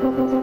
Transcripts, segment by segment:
Oh, oh, oh, oh.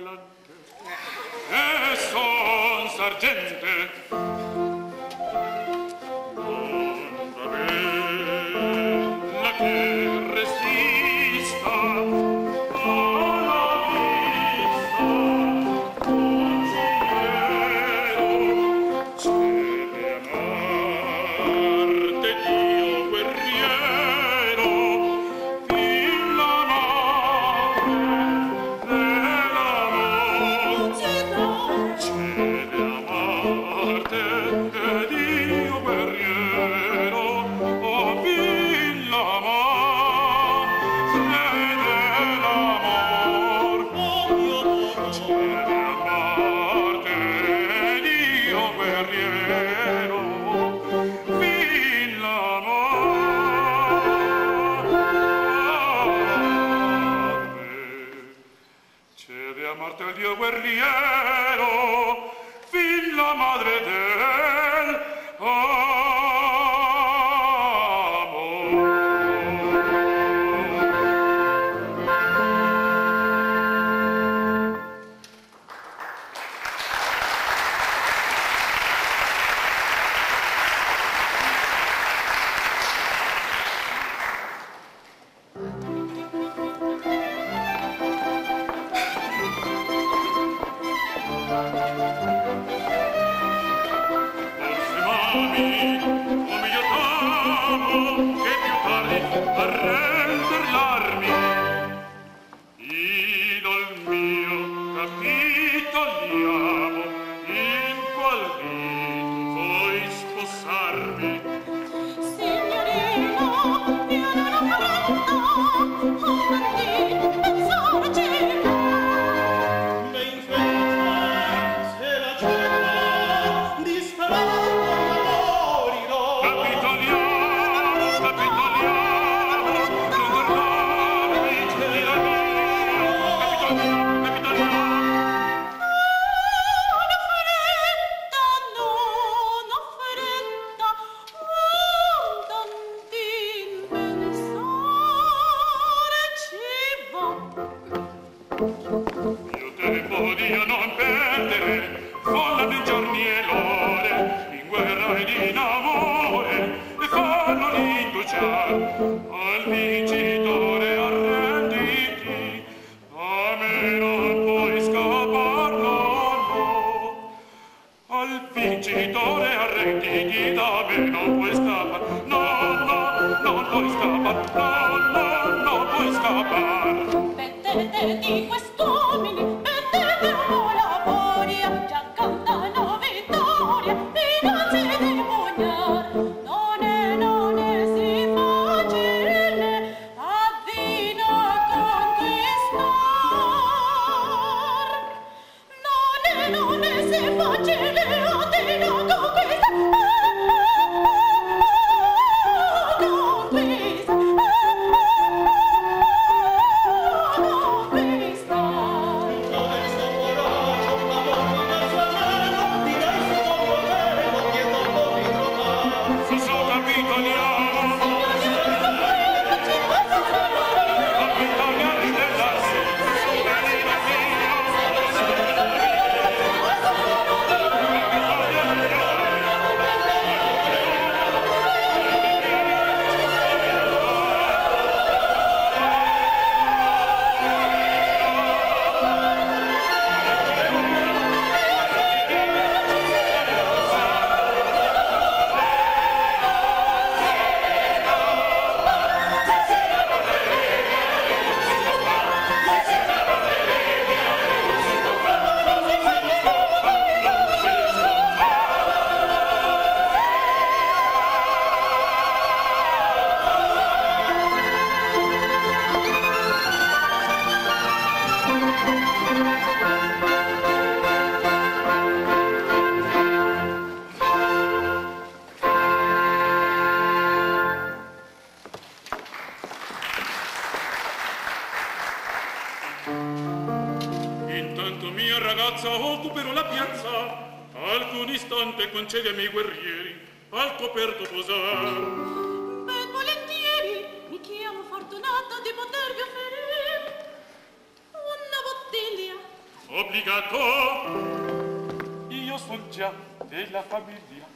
Galante E son sargente Diablo. he's go. concedi ai miei guerrieri al coperto posar. Ben volentieri, mi chiamo fortunata di potervi offrire una bottiglia. Obbligato! Io son già della famiglia.